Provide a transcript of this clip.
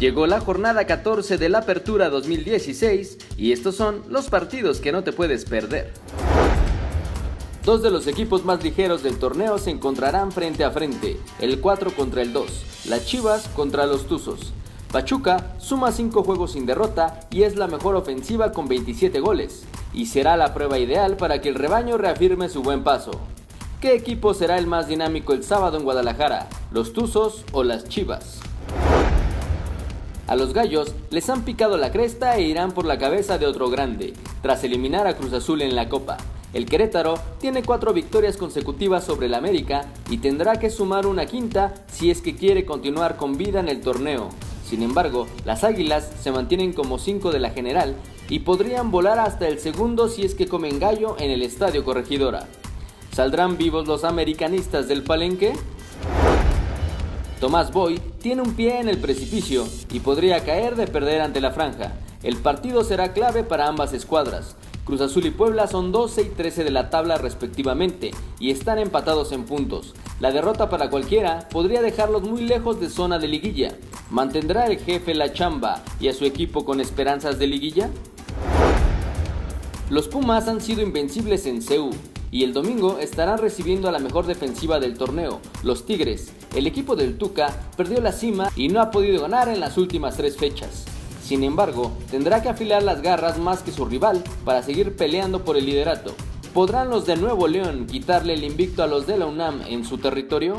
Llegó la jornada 14 de la Apertura 2016 y estos son los partidos que no te puedes perder. Dos de los equipos más ligeros del torneo se encontrarán frente a frente, el 4 contra el 2, las Chivas contra los Tuzos. Pachuca suma 5 juegos sin derrota y es la mejor ofensiva con 27 goles, y será la prueba ideal para que el rebaño reafirme su buen paso. ¿Qué equipo será el más dinámico el sábado en Guadalajara, los Tuzos o las Chivas? A los gallos les han picado la cresta e irán por la cabeza de otro grande, tras eliminar a Cruz Azul en la Copa. El Querétaro tiene cuatro victorias consecutivas sobre el América y tendrá que sumar una quinta si es que quiere continuar con vida en el torneo. Sin embargo, las Águilas se mantienen como cinco de la general y podrían volar hasta el segundo si es que comen gallo en el Estadio Corregidora. ¿Saldrán vivos los americanistas del palenque? Tomás Boy tiene un pie en el precipicio y podría caer de perder ante la franja. El partido será clave para ambas escuadras. Cruz Azul y Puebla son 12 y 13 de la tabla respectivamente y están empatados en puntos. La derrota para cualquiera podría dejarlos muy lejos de zona de liguilla. ¿Mantendrá el jefe la chamba y a su equipo con esperanzas de liguilla? Los Pumas han sido invencibles en CEU y el domingo estarán recibiendo a la mejor defensiva del torneo, los Tigres. El equipo del Tuca perdió la cima y no ha podido ganar en las últimas tres fechas. Sin embargo, tendrá que afilar las garras más que su rival para seguir peleando por el liderato. ¿Podrán los de Nuevo León quitarle el invicto a los de la UNAM en su territorio?